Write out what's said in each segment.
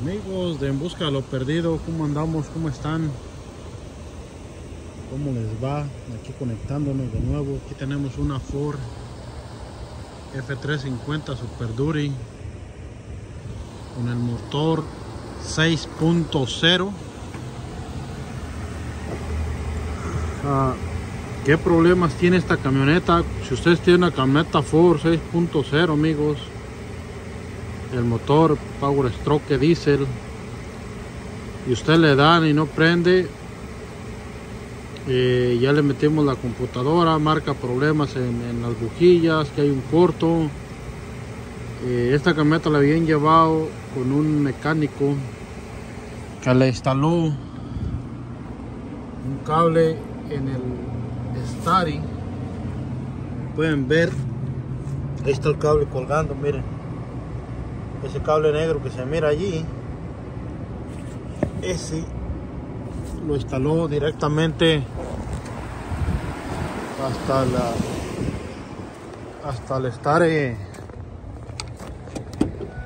Amigos de En Busca de lo Perdido, ¿cómo andamos? ¿Cómo están? ¿Cómo les va? Aquí conectándonos de nuevo. Aquí tenemos una Ford F350 Super Duty con el motor 6.0. Ah, ¿Qué problemas tiene esta camioneta? Si ustedes tienen una camioneta Ford 6.0, amigos, el motor Power Stroke Diesel y usted le dan y no prende eh, ya le metimos la computadora marca problemas en, las bujillas que hay un corto. Eh, esta camioneta la habían llevado con un mecánico que le instaló un cable en el Stari. Pueden ver ahí está el cable colgando miren ese cable negro que se mira allí ese lo instaló directamente hasta la hasta el estar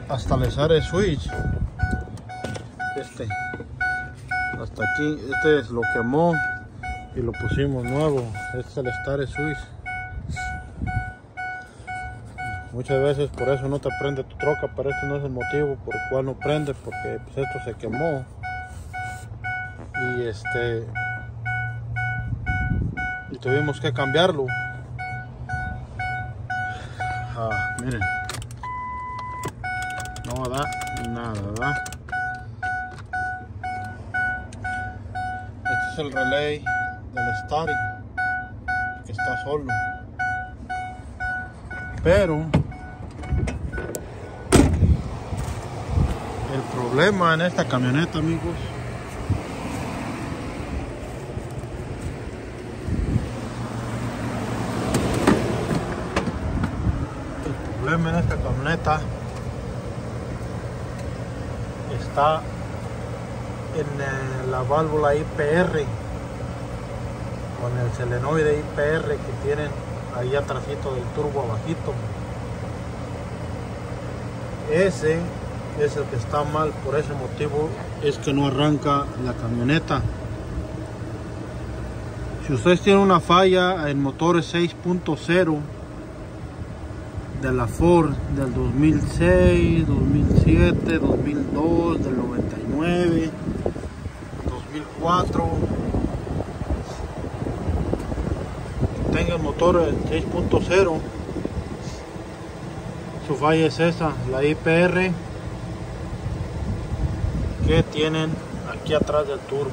hasta el estar switch. Este hasta aquí este lo quemó y lo pusimos nuevo este es el estar switch Muchas veces por eso no te prende tu troca, pero este no es el motivo por el cual no prende, porque pues, esto se quemó. Y este y tuvimos que cambiarlo. Ah, miren. No da nada. Este es el relay del Starry que está solo. Pero el problema en esta camioneta, amigos, el problema en esta camioneta está en la válvula IPR con el selenoide IPR que tienen ahí atrásito del turbo abajito ese es el que está mal por ese motivo. Es que no arranca la camioneta. Si ustedes tienen una falla en motores 6.0 de la Ford del 2006 2007 2002 del 99 2004 tenga el motor 6.0 su falla es esa la IPR que tienen aquí atrás del turbo.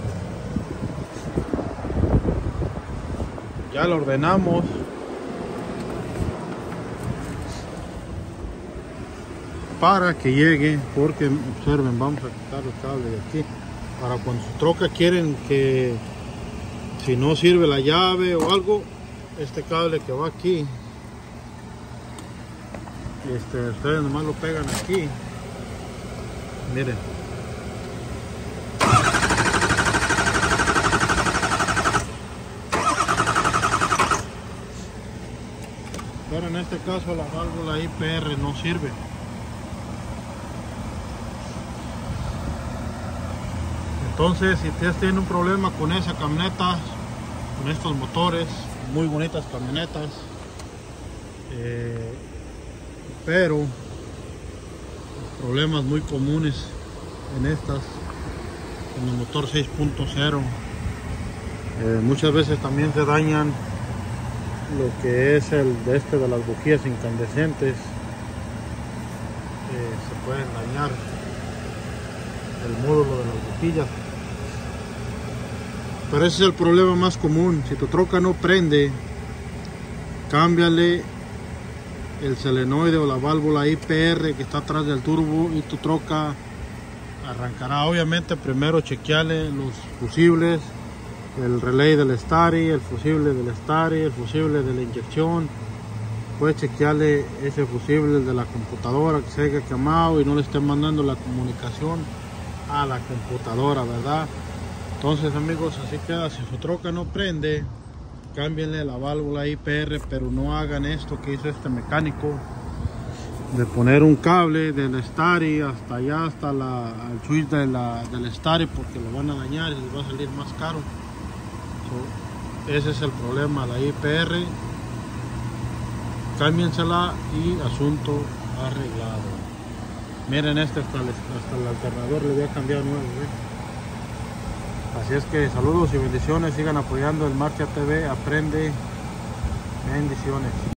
Ya lo ordenamos. Para que llegue porque observen vamos a quitar el cable de aquí para cuando su troca quieren que si no sirve la llave o algo este cable que va aquí este, ustedes nomás lo pegan aquí. Miren. Pero en este caso la válvula IPR no sirve. Entonces si ustedes tienen un problema con esa camioneta con estos motores muy bonitas camionetas eh, pero problemas muy comunes en estas con el motor 6.0 eh, muchas veces también se dañan lo que es el de este de las bujías incandescentes. Eh, se pueden dañar el módulo de las bujillas pero ese es el problema más común. Si tu troca no prende cámbiale el selenoide o la válvula IPR que está atrás del turbo y tu troca arrancará obviamente primero chequearle los fusibles el relay del Stari, el fusible del Stari, el fusible de la inyección. Puede chequearle ese fusible de la computadora que se haya quemado y no le estén mandando la comunicación a la computadora verdad entonces amigos así queda. Si su troca no prende cámbienle la válvula IPR pero no hagan esto que hizo este mecánico de poner un cable del Stari hasta allá, hasta la, el switch del Stari porque lo van a dañar y les va a salir más caro. Ese es el problema, la IPR. Cámbiensela y asunto arreglado. Miren este hasta el, hasta el alternador le voy a cambiar nuevo. ¿eh? Así es que saludos y bendiciones, sigan apoyando el Marcha TV, aprende. Bendiciones.